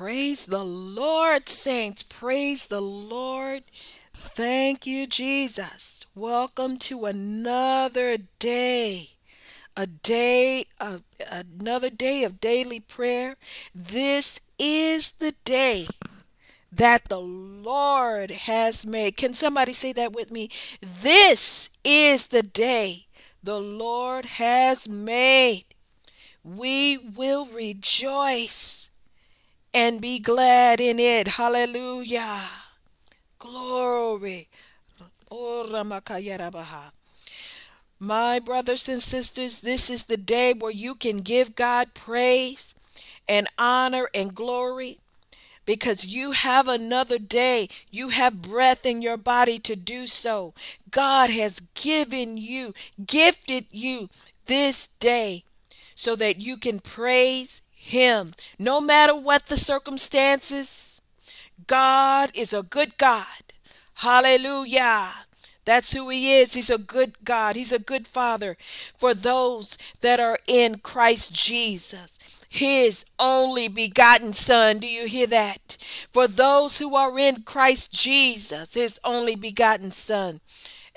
Praise the Lord, saints. Praise the Lord. Thank you, Jesus. Welcome to another day. A day of another day of daily prayer. This is the day that the Lord has made. Can somebody say that with me? This is the day the Lord has made. We will rejoice and be glad in it. Hallelujah. Glory. Oh. My brothers and sisters, this is the day where you can give God praise and honor and glory because you have another day. You have breath in your body to do so. God has given you, gifted you this day so that you can praise Him. No matter what the circumstances, God is a good God. Hallelujah. That's who he is. He's a good God. He's a good father for those that are in Christ Jesus his only begotten Son. Do you hear that? For those who are in Christ Jesus, his only begotten Son.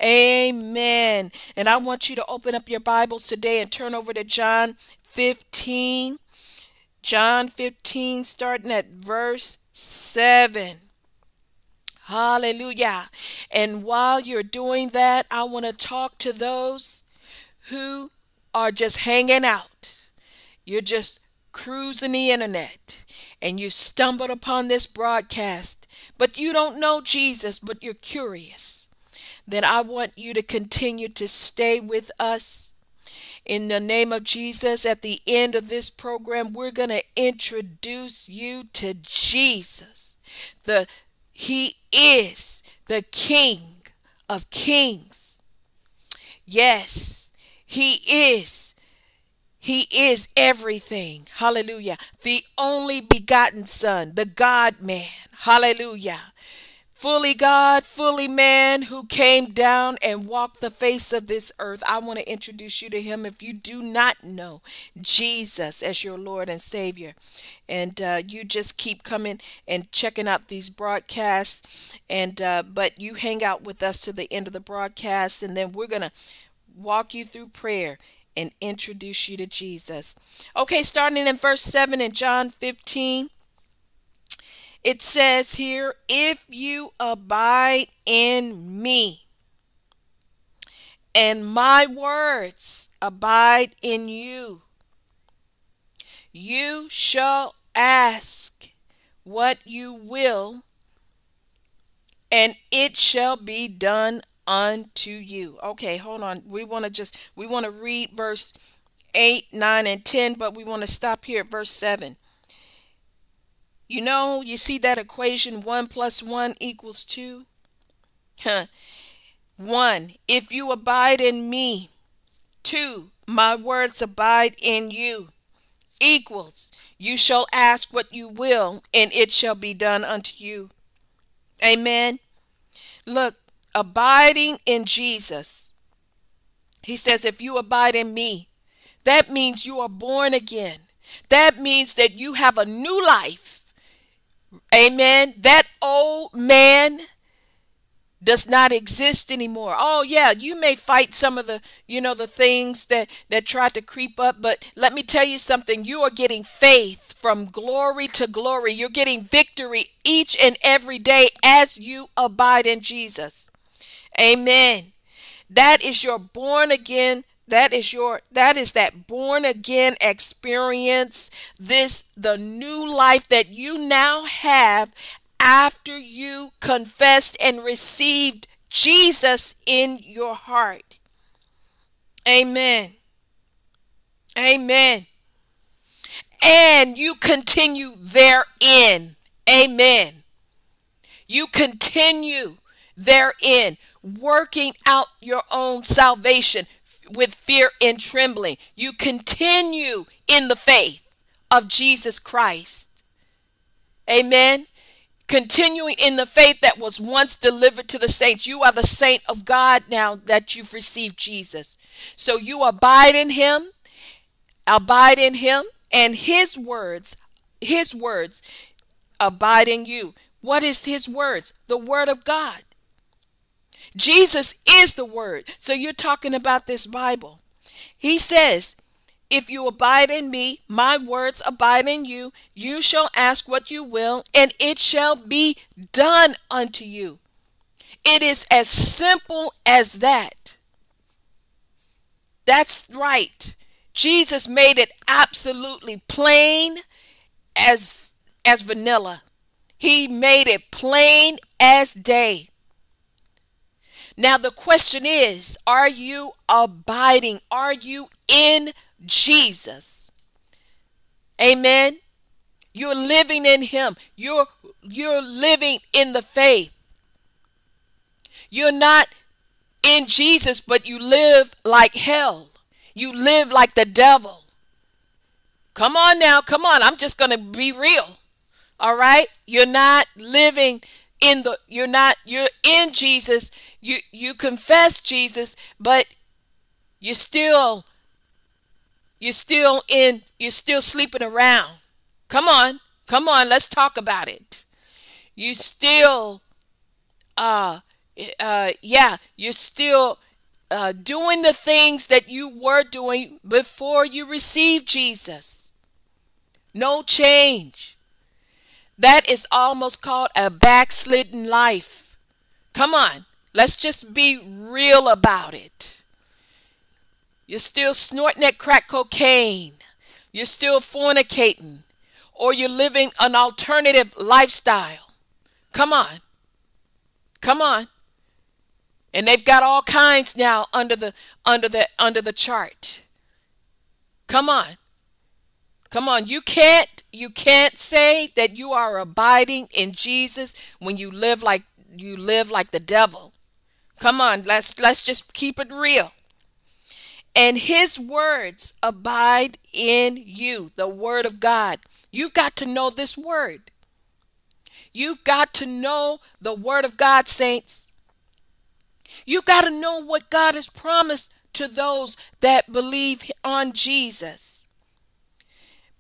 Amen. And I want you to open up your Bibles today and turn over to John 15. John 15, starting at verse 7. Hallelujah. And while you're doing that, I want to talk to those who are just hanging out. You're just cruising the internet and you stumbled upon this broadcast, but you don't know Jesus, but you're curious, then I want you to continue to stay with us. In the name of Jesus, at the end of this program, we're going to introduce you to Jesus. The he is the King of Kings. Yes, he is he is everything. Hallelujah. The only begotten Son, the God man. Hallelujah. Fully God, fully man who came down and walked the face of this earth. I want to introduce you to him if you do not know Jesus as your Lord and Savior. And uh, you just keep coming and checking out these broadcasts. And uh, but you hang out with us to the end of the broadcast, and then we're gonna walk you through prayer and introduce you to Jesus. Okay, starting in verse 7 in John 15, it says here, If you abide in me, and my words abide in you, you shall ask what you will, and it shall be done unto you. Okay, hold on. We want to just we want to read verse 8, 9 and 10, but we want to stop here at verse 7. You know, you see that equation 1 plus 1 equals 2? Huh. 1. If you abide in me. 2. My words abide in you. Equals. You shall ask what you will, and it shall be done unto you. Amen. Look, abiding in Jesus. He says, if you abide in me, that means you are born again. That means that you have a new life. Amen. That old man does not exist anymore. Oh yeah, you may fight some of the, you know, the things that that try to creep up, but let me tell you something. You are getting faith from glory to glory. You're getting victory each and every day as you abide in Jesus. Amen. That is your born again that is your that is that born again experience. This the new life that you now have after you confessed and received Jesus in your heart. Amen. Amen. And you continue therein. Amen. You continue therein working out your own salvation with fear and trembling. You continue in the faith of Jesus Christ. Amen. Continuing in the faith that was once delivered to the saints. You are the saint of God now that you've received Jesus. So you abide in him, abide in him, and his words, his words abide in you. What is his words? The word of God. Jesus is the word. So you're talking about this Bible. He says, if you abide in me, my words abide in you, you shall ask what you will, and it shall be done unto you. It is as simple as that. That's right. Jesus made it absolutely plain as as vanilla. He made it plain as day. Now the question is, are you abiding? Are you in Jesus? Amen. You're living in him. You're you're living in the faith. You're not in Jesus, but you live like hell. You live like the devil. Come on now, come on. I'm just going to be real. All right? You're not living in the you're not you're in Jesus. You you confess Jesus, but you're still you're still in you're still sleeping around. Come on. Come on, let's talk about it. You still uh uh yeah, you're still uh, doing the things that you were doing before you received Jesus. No change. That is almost called a backslidden life. Come on, let's just be real about it. You're still snorting that crack cocaine. You're still fornicating. Or you're living an alternative lifestyle. Come on. Come on and they've got all kinds now under the under the under the chart come on come on you can't you can't say that you are abiding in jesus when you live like you live like the devil. Come on let's let's just keep it real. And his words abide in you the word of god. You've got to know this word. You've got to know the word of god saints. You've got to know what God has promised to those that believe on Jesus.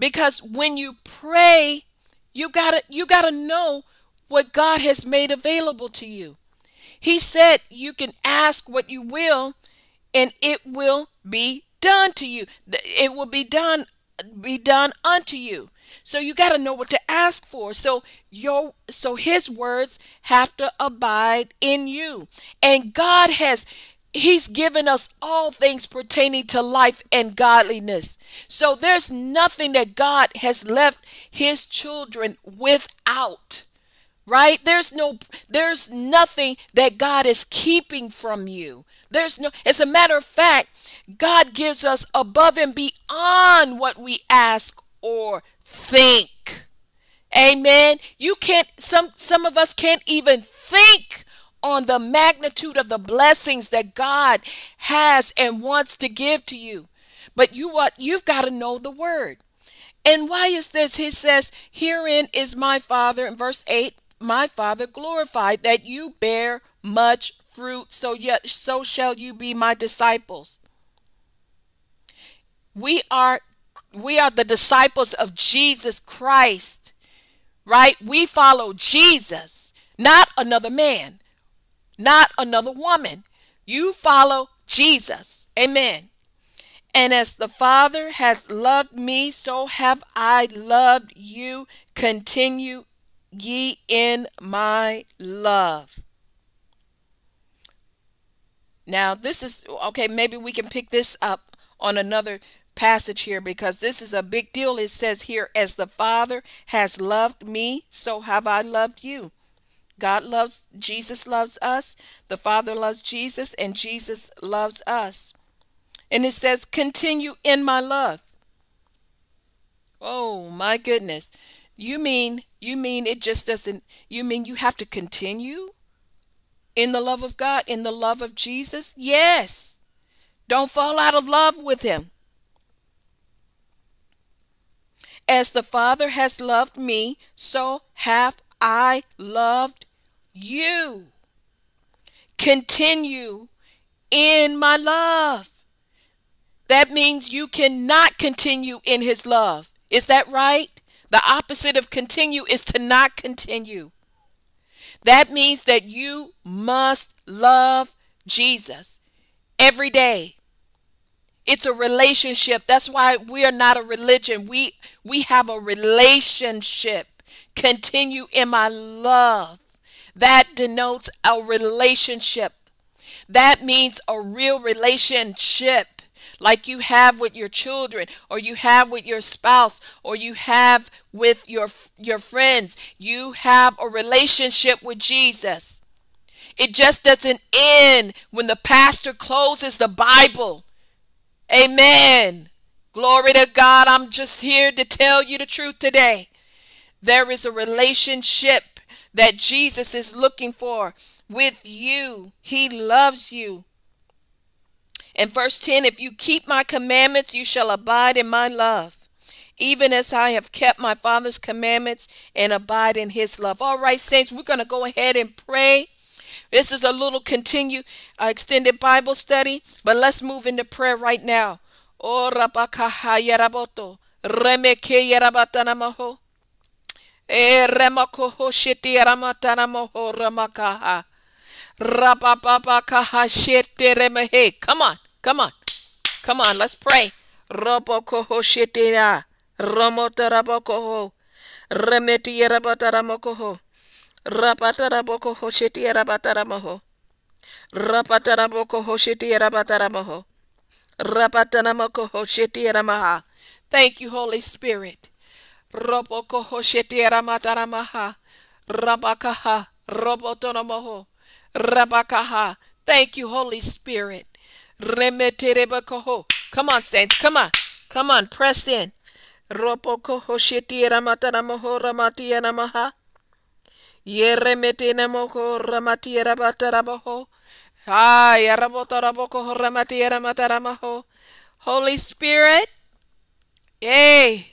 Because when you pray, you got to you got to know what God has made available to you. He said you can ask what you will and it will be done to you. It will be done be done unto you. So you got to know what to ask for. So your so his words have to abide in you. And God has He's given us all things pertaining to life and godliness. So there's nothing that God has left his children without. Right? There's no there's nothing that God is keeping from you. There's no as a matter of fact, God gives us above and beyond what we ask or think. Amen. You can't some some of us can't even think on the magnitude of the blessings that God has and wants to give to you. But you what you've got to know the word. And why is this? He says, Herein is my Father, in verse 8, my Father glorified, that you bear much fruit, so yet so shall you be my disciples. We are we are the disciples of Jesus Christ, right? We follow Jesus, not another man, not another woman. You follow Jesus. Amen. And as the Father has loved me, so have I loved you. Continue ye in my love. Now, this is okay, maybe we can pick this up on another passage here because this is a big deal. It says here, as the Father has loved me, so have I loved you. God loves, Jesus loves us, the Father loves Jesus, and Jesus loves us. And it says, continue in my love. Oh my goodness. You mean, you mean it just doesn't, you mean you have to continue in the love of God, in the love of Jesus? Yes. Don't fall out of love with him. As the Father has loved me, so have I loved you. Continue in my love. That means you cannot continue in his love. Is that right? The opposite of continue is to not continue. That means that you must love Jesus every day. It's a relationship. That's why we are not a religion. We we have a relationship. Continue in my love. That denotes a relationship. That means a real relationship like you have with your children or you have with your spouse or you have with your your friends. You have a relationship with Jesus. It just doesn't end when the pastor closes the Bible. Amen. Glory to God. I'm just here to tell you the truth today. There is a relationship that Jesus is looking for with you. He loves you. In verse 10, if you keep my commandments, you shall abide in my love, even as I have kept my Father's commandments and abide in his love. All right, saints, we're going to go ahead and pray. This is a little continue uh, extended Bible study, but let's move into prayer right now. Oh, remeke yarabatanamaho, Eh, e remakoho shiti yaramatanamoho ramakaha. Rababakaha shete remehe. Come on. Come on. Come on, let's pray. Robokoho shitina. Romotarabokoho. Remetiyerabataramokoho. Rapatarabokoho shitiyerabataramoho. Rapatarabokoho shitiyerabataramoho. Rapatanamokoho shitiyeramaha. Thank you, Holy Spirit. Robokoho shitiyeramataramaha. Rabakaha. Robotonomoho. Rabakaha. Thank you, Holy Spirit. Come on, saints. Come on. Come on. Press in. Ropokoho shitiera matanamoho ramatiana maha. Yeremetena moho ramatiera bataraboho. Ah, yarabotaraboko ramatiera mataramaho. Holy Spirit. Hey.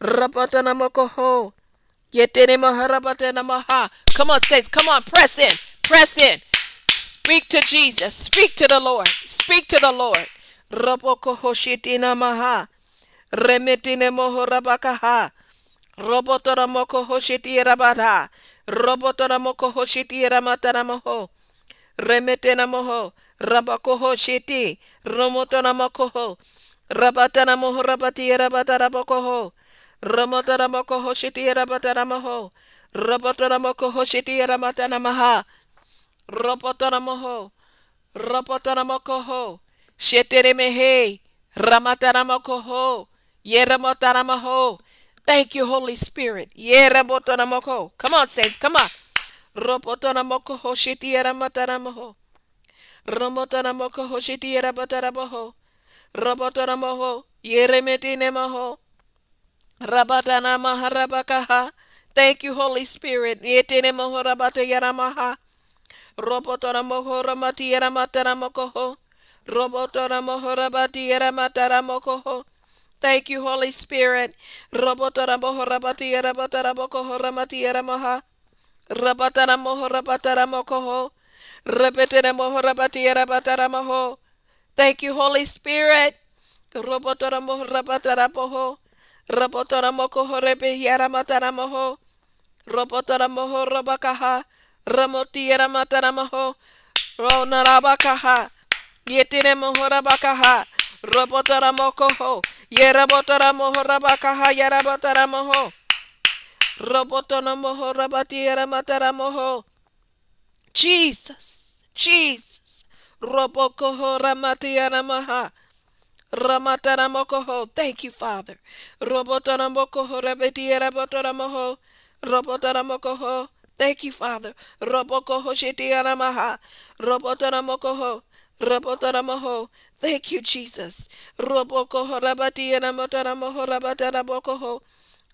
Rapatana mokoho. Yetene maharabatana maha. Come on, saints. Come on, press in. Press in. Speak to Jesus. Speak to the Lord. Speak to the Lord. Roboko hoshitina maha. Remitine moho rabakaha. Robotora moko hoshiti rabata. Robotora moko hoshiti ramatara moho. Remetena moho. Rabako hoshiti. Romotora mokoho. Rabatana moho rabati rabatara bokoho. Romotora moko hoshiti rabatara moho. Robotora moko hoshiti ramatana maha. Ropotoramoho, Ropotoramokoho, Sheteremehe, Ramataramokoho, Yeramotaramaho. Thank you, Holy Spirit. Yeramotoramoko. Come on, saints, come on. Ropotoramokoho, Shetieramataramoho. Romotoramokoho, Shetierabataramoho. Robotoramoho, Yeremetinemaho. Rabatana Maharabakaha. Thank you, Holy Spirit. Yetenemoho Rabata Yaramaha. Robotora mohora matiera matara mokoho. Robotora mohora batiera matara mokoho. Thank you, Holy Spirit. Robotora mohora batiera batara mokoho ramatiera moha. Rabatara mohora batara mokoho. Repetere mohora batiera moho. Thank you, Holy Spirit. Robotora mohora Robotora mokoho rebehiera matara moho. Robotora mohora bakaha. Ramotiera mataramaho. Ronarabakaha. Yetine mohorabakaha. Robotaramokoho. Yerabotara mohorabakaha. Yarabatara moho. Robotona mohorabatiera mataramoho. Jesus. Jesus. Robokoho ramatiera maha. Ramataramokoho. Thank you, Father. Robotaramokoho rabetiera botaramoho. Robotaramokoho. Thank you, Father. Robokoho shetiaramaha. Robotaramokoho. Robotaramaho. Thank you, Jesus. Robokoho rabatiaramotaramaho rabatarabokoho.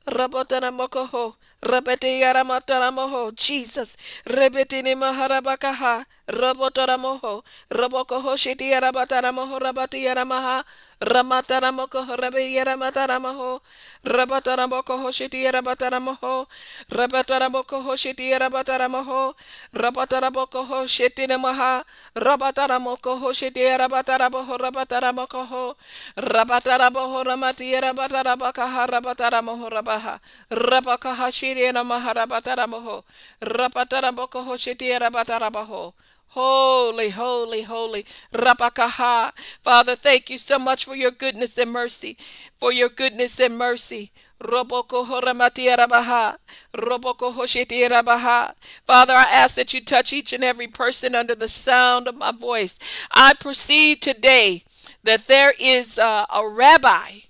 Rabatana mokoho. Rabete yaramatara moho. Jesus. Rebetini maharabakaha. Robotara moho. Robokoho shiti yarabatara moho. Rabati yaramaha. Ramatara mokoho. Rabe yaramatara moho. Rabatara mokoho shiti yarabatara moho. Rabatara mokoho shiti yarabatara moho. Rabatara mokoho shiti namaha. Rabatara mokoho shiti yarabatara moho. Rabatara mokoho. Rabatara moho. Ramati yarabatara bakaha. Rabatara moho. Rabaha. Rabakaha shiri namaha. Rabatara moho. Rabatara mokoho shiti yarabatara moho. Holy, holy, holy. Rabakaha. Father, thank you so much for your goodness and mercy. For your goodness and mercy. Roboko horamatiarabaha. Roboko hoshitirabaha. Father, I ask that you touch each and every person under the sound of my voice. I perceive today that there is uh, a rabbi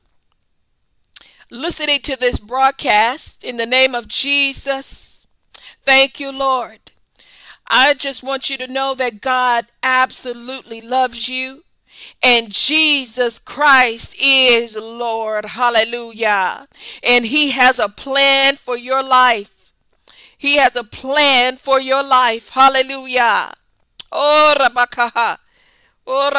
listening to this broadcast in the name of Jesus. Thank you, Lord. I just want you to know that God absolutely loves you and Jesus Christ is Lord. Hallelujah. And He has a plan for your life. He has a plan for your life. Hallelujah. Oh, Rabakaha. Oh.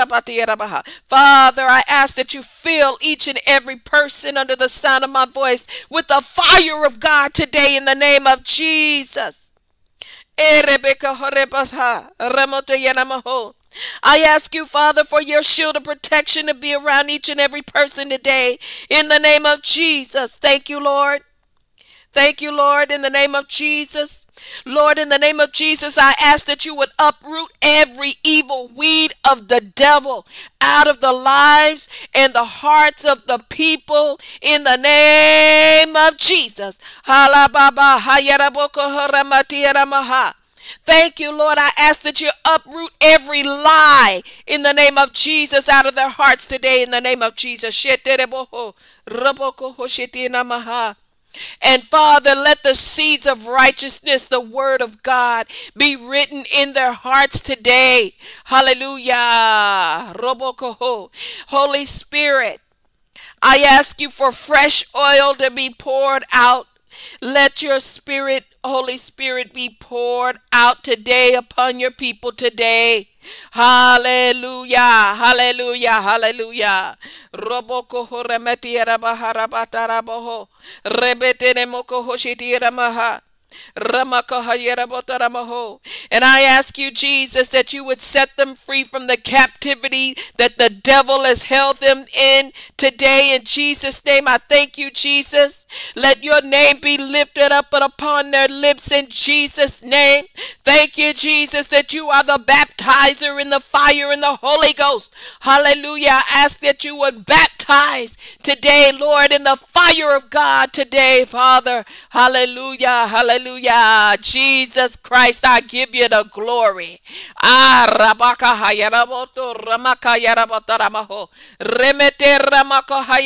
Father, I ask that you fill each and every person under the sound of my voice with the fire of God today in the name of Jesus. I ask you, Father, for your shield of protection to be around each and every person today. In the name of Jesus. Thank you, Lord. Thank you, Lord, in the name of Jesus. Lord, in the name of Jesus, I ask that you would uproot every evil weed of the devil out of the lives and the hearts of the people in the name of Jesus. Thank you, Lord. I ask that you uproot every lie in the name of Jesus out of their hearts today in the name of Jesus. And Father, let the seeds of righteousness, the word of God, be written in their hearts today. Hallelujah. Holy Spirit, I ask you for fresh oil to be poured out. Let your spirit, Holy Spirit, be poured out today upon your people today. Hallelujah, hallelujah, hallelujah. Roboko horemeti rabaharabatara raboho. Rebetene moko hoshiti ramaha. And I ask you, Jesus, that you would set them free from the captivity that the devil has held them in today. In Jesus' name, I thank you, Jesus. Let your name be lifted up and upon their lips in Jesus' name. Thank you, Jesus, that you are the baptizer in the fire and the Holy Ghost. Hallelujah. I ask that you would baptize today, Lord, in the fire of God today, Father. Hallelujah. Hallelujah. Hallelujah. Jesus Christ, I give you the glory. Ah, Rabaka Hayaraboto, Ramaka Yarabotaramaho, Remete Rabaha,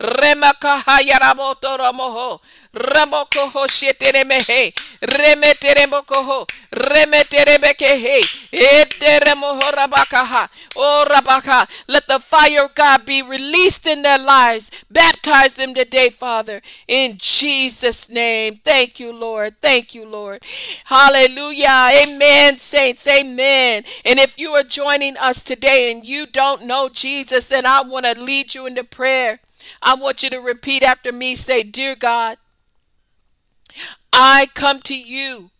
Remaka Hayaraboto Ramoho, Ramoko Sheteremehe, Remeteremokoho, Remeterebekehe, Eteremoho Rabakaha, Oh Rabaka, let the fire of God be released in their lives. Baptize them today, Father, in Jesus' name. Thank you, Lord. Thank you, Lord. Hallelujah. Amen, saints. Amen. And if you are joining us today and you don't know Jesus, then I want to lead you into prayer. I want you to repeat after me. Say, Dear God, I come to you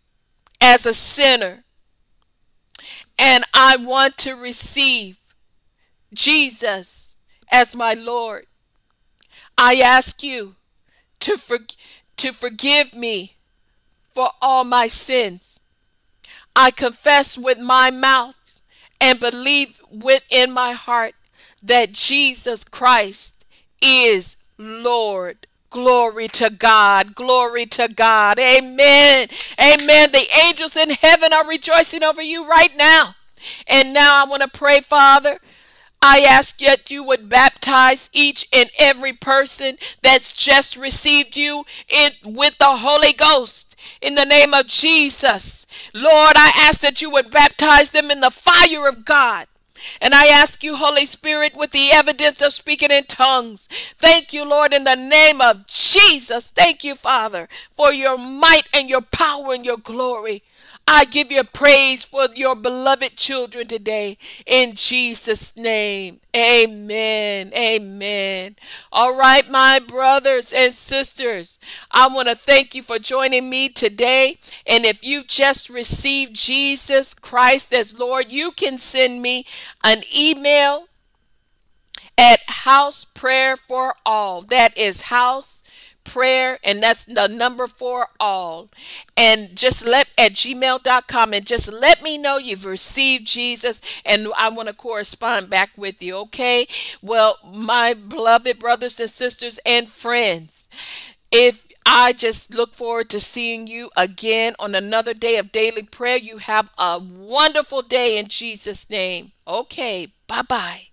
as a sinner and I want to receive Jesus as my Lord. I ask you to, for, to forgive me for all my sins. I confess with my mouth and believe within my heart that Jesus Christ is Lord. Glory to God. Glory to God. Amen. Amen. The angels in heaven are rejoicing over you right now. And now I want to pray, Father. I ask that you would baptize each and every person that's just received you in with the Holy Ghost in the name of Jesus. Lord, I ask that you would baptize them in the fire of God And I ask you, Holy Spirit, with the evidence of speaking in tongues. Thank you, Lord, in the name of Jesus. Thank you, Father, for your might and your power and your glory. I give you praise for your beloved children today in Jesus' name. Amen. Amen. All right, my brothers and sisters, I want to thank you for joining me today. And if you've just received Jesus Christ as Lord, you can send me an email at house prayer for all. That is house prayer and that's the number for all and just let at gmail.com and just let me know you've received jesus and i want to correspond back with you okay well my beloved brothers and sisters and friends if I just look forward to seeing you again on another day of daily prayer. You have a wonderful day in Jesus' name. Okay, bye bye.